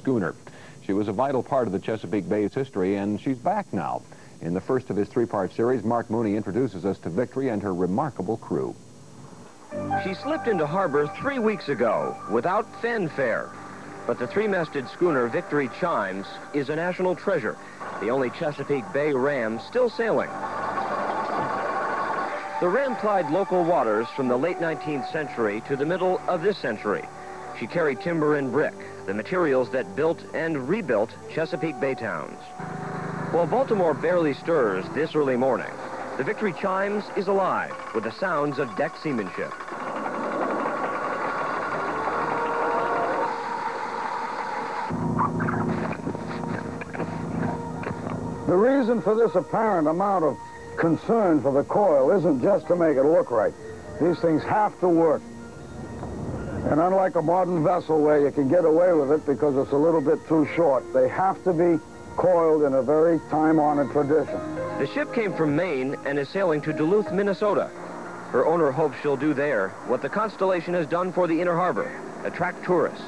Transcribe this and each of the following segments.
schooner. She was a vital part of the Chesapeake Bay's history, and she's back now. In the first of his three-part series, Mark Mooney introduces us to Victory and her remarkable crew. She slipped into harbor three weeks ago without fanfare. But the three-masted schooner Victory Chimes is a national treasure, the only Chesapeake Bay ram still sailing. The ram plied local waters from the late 19th century to the middle of this century. She carried timber and brick, the materials that built and rebuilt Chesapeake Bay towns. While Baltimore barely stirs this early morning, the Victory Chimes is alive with the sounds of deck seamanship. The reason for this apparent amount of concern for the coil isn't just to make it look right. These things have to work. And unlike a modern vessel where you can get away with it because it's a little bit too short, they have to be coiled in a very time-honored tradition. The ship came from Maine and is sailing to Duluth, Minnesota. Her owner hopes she'll do there what the Constellation has done for the Inner Harbor, attract tourists.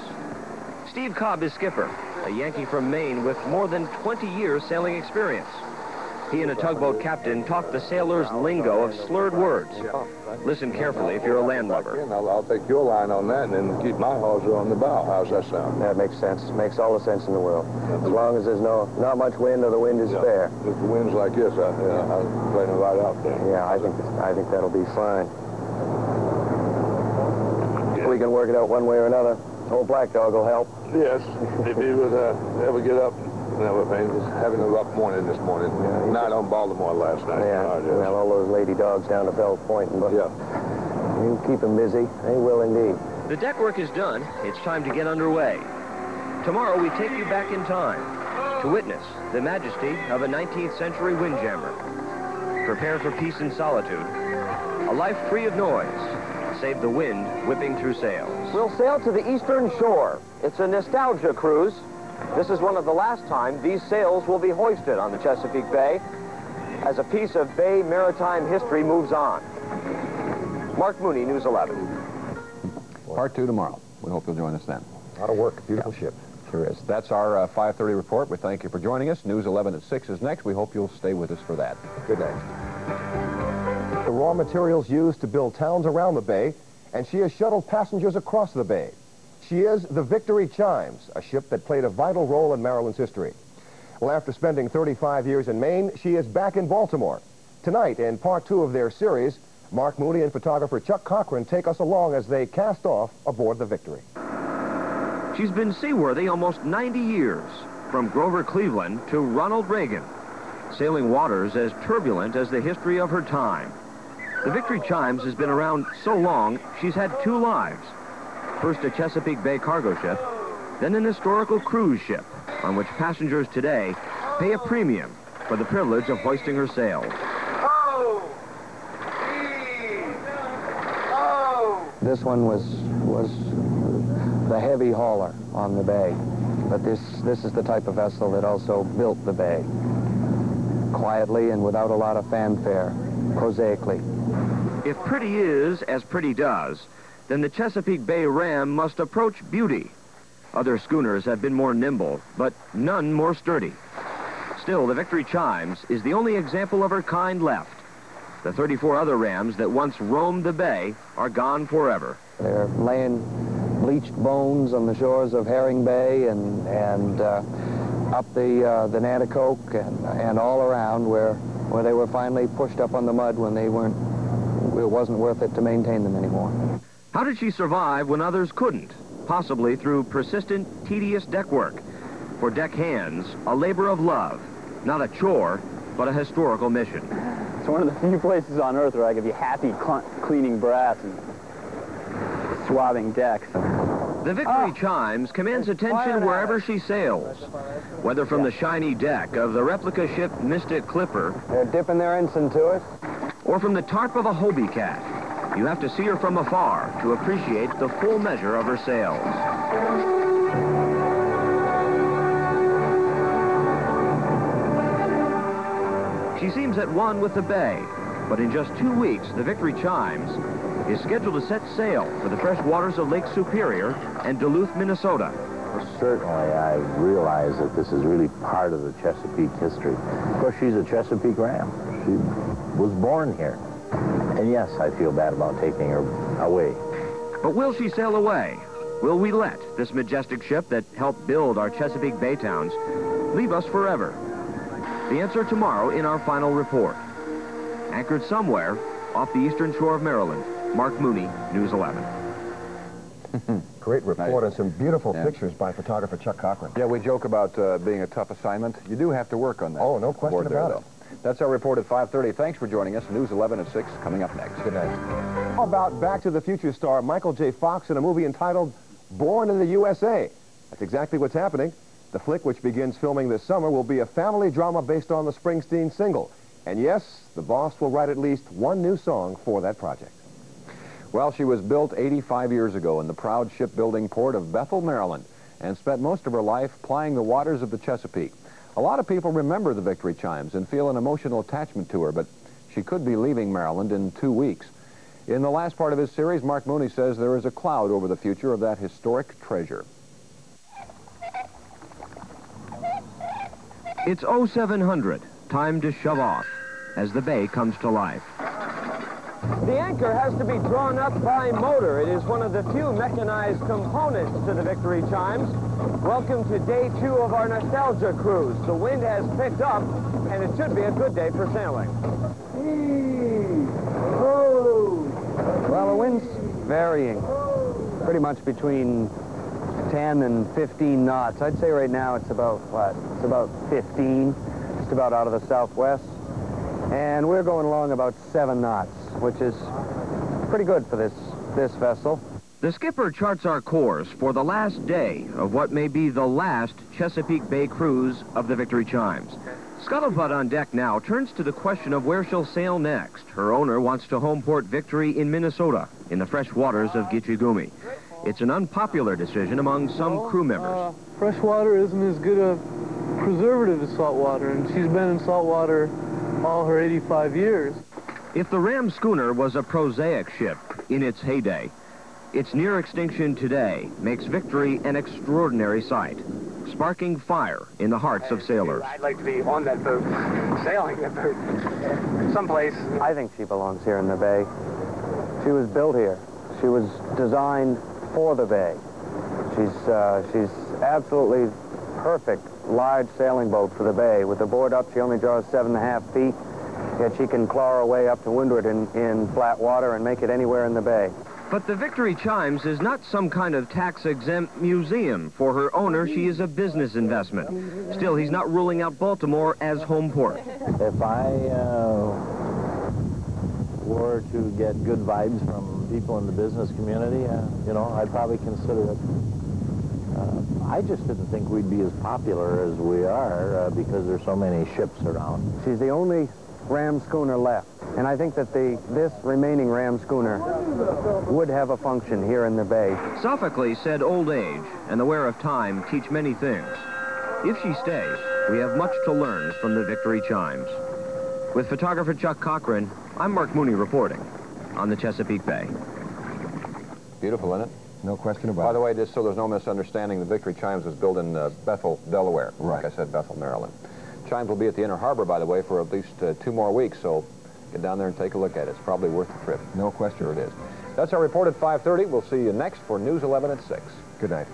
Steve Cobb is skipper, a Yankee from Maine with more than 20 years sailing experience. He and a tugboat captain talk the sailors' lingo of slurred words. Listen carefully if you're a landlubber. I'll, I'll take your line on that and then keep my hawser on the bow. How's that sound? That makes sense. Makes all the sense in the world. As long as there's no not much wind or the wind is Yeah. fair. If the wind's like this, I, yeah, I'm playing right out there. Yeah, I think I think that'll be fine. If we can work it out one way or another, old Black Dog will help. Yes, if he would uh, ever get up and everything, just having a rough morning this morning. Yeah, he- Night on Baltimore last night. Yeah, Oh, yes. well, all those lady dogs down to Fells Point, and yeah. you keep 'em busy. They will indeed. The deck work is done. It's time to get underway. Tomorrow we take you back in time to witness the majesty of a 19th century windjammer. Prepare for peace and solitude. A life free of noise. Save the wind whipping through sails. We'll sail to the eastern shore. It's a nostalgia cruise. This is one of the last time these sails will be hoisted on the Chesapeake Bay as a piece of Bay maritime history moves on. Mark Mooney, News 11. Part two tomorrow. We hope you'll join us then. A lot of work. Beautiful ship. Sure is. That's our uh, 5.30 report. We thank you for joining us. News 11 at 6 is next. We hope you'll stay with us for that. Good night. the raw materials used to build towns around the bay, and she has shuttled passengers across the bay. She is the Victory Chimes, a ship that played a vital role in Maryland's history. Well, after spending 35 years in Maine, she is back in Baltimore. Tonight, in part two of their series, Mark Mooney and photographer Chuck Cochran take us along as they cast off aboard the Victory. She's been seaworthy almost 90 years, from Grover Cleveland to Ronald Reagan, sailing waters as turbulent as the history of her time. The Victory Chimes has been around so long, she's had two lives. First a Chesapeake Bay cargo ship, then an historical cruise ship on which passengers today pay a premium for the privilege of hoisting her sails. This one was was the heavy hauler on the bay, but this this is the type of vessel that also built the bay quietly and without a lot of fanfare, prosaically. If pretty is as pretty does, then the Chesapeake Bay Ram must approach beauty. Other schooners have been more nimble, but none more sturdy. Still, the Victory Chimes is the only example of her kind left. The 34 other rams that once roamed the bay are gone forever. They're laying bleached bones on the shores of Herring Bay and and uh, up the uh, the Nanticoke and and all around where where they were finally pushed up on the mud when they weren't it wasn't worth it to maintain them anymore. How did she survive when others couldn't? Possibly through persistent, tedious deck work. For deck hands, a labor of love. Not a chore, but a historical mission. It's one of the few places on Earth where I could be happy cl cleaning brass and swabbing decks. The Victory ah. Chimes commands attention wherever she sails. Whether from the shiny deck of the replica ship Mystic Clipper They're dipping their ensign to us. or from the tarp of a Hobie cat, you have to see her from afar to appreciate the full measure of her sails. She seems at one with the bay, but in just two weeks, the Victory Chimes is scheduled to set sail for the fresh waters of Lake Superior and Duluth, Minnesota. Certainly I realize that this is really part of the Chesapeake history. Of course, she's a Chesapeake ram. She was born here. And yes, I feel bad about taking her away. But will she sail away? Will we let this majestic ship that helped build our Chesapeake Bay towns leave us forever? The answer tomorrow in our final report. Anchored somewhere off the eastern shore of Maryland, Mark Mooney, News 11. Great report and some beautiful Yeah. pictures by photographer Chuck Cochran. Yeah, we joke about uh, being a tough assignment. You do have to work on that. Oh, no question Aboard there, about it. though. That's our report at 5.30. Thanks for joining us. News 11 at 6 coming up next. Good night. How about Back to the Future star Michael J. Fox in a movie entitled Born in the USA? That's exactly what's happening. The flick, which begins filming this summer, will be a family drama based on the Springsteen single. And yes, the boss will write at least one new song for that project. Well, she was built 85 years ago in the proud shipbuilding port of Bethel, Maryland, and spent most of her life plying the waters of the Chesapeake. A lot of people remember the Victory Chimes and feel an emotional attachment to her, but she could be leaving Maryland in two weeks. In the last part of his series, Mark Mooney says there is a cloud over the future of that historic treasure. It's 0700, time to shove off as the bay comes to life. The anchor has to be drawn up by motor. It is one of the few mechanized components to the Victory Chimes. Welcome to day two of our nostalgia cruise. The wind has picked up, and it should be a good day for sailing. Well, the wind's varying pretty much between 10 and 15 knots. I'd say right now it's about, what, it's about 15, just about out of the southwest. And we're going along about 7 knots, which is pretty good for this, this vessel. The skipper charts our course for the last day of what may be the last Chesapeake Bay cruise of the Victory Chimes. Scuttlebutt on deck now turns to the question of where she'll sail next. Her owner wants to home port Victory in Minnesota, in the fresh waters of Gitche Gumee. It's an unpopular decision among some crew members. Uh, fresh water isn't as good a preservative as salt water, and she's been in salt water all her 85 years. If the Ram schooner was a prosaic ship in its heyday, its near extinction today makes Victory an extraordinary sight, sparking fire in the hearts of sailors. I'd like to be on that boat, sailing that boat, someplace. I think she belongs here in the bay. She was built here. She was designed for the bay. She's, uh, she's absolutely perfect large sailing boat for the bay. With the board up, she only draws seven and a half feet, yet she can claw her way up to windward in, in flat water and make it anywhere in the bay. But the Victory Chimes is not some kind of tax-exempt museum. For her owner, she is a business investment. Still, he's not ruling out Baltimore as home port. If I uh, were to get good vibes from people in the business community, uh, you know, I'd probably consider it. Uh, I just didn't think we'd be as popular as we are uh, because there's so many ships around. She's the only ram schooner left. And I think that the this remaining ram schooner would have a function here in the bay. Sophocles said old age and the wear of time teach many things. If she stays, we have much to learn from the Victory Chimes. With photographer Chuck Cochran, I'm Mark Mooney reporting on the Chesapeake Bay. Beautiful, isn't it? No question about it. By it. the way, just so there's no misunderstanding, the Victory Chimes was built in uh, Bethel, Delaware. Right. Like I said, Bethel, Maryland. Chimes will be at the Inner Harbor, by the way, for at least uh, two more weeks, so get down there and take a look at it. It's probably worth the trip. No question. Sure it is. That's our report at 5.30. We'll see you next for News 11 at 6. Good night.